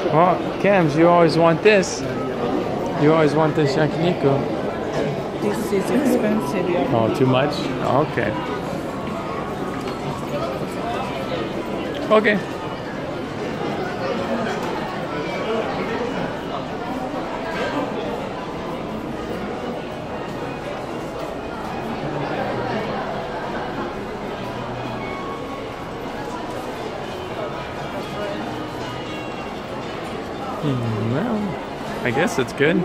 Oh, well, Cams, you always want this. You always want this yakiniku. This is expensive. Oh, too much? Okay. Okay. Hmm, well, I guess it's good.